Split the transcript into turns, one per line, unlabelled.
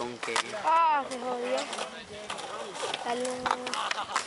con que...
Ah, se jodió. Dale un...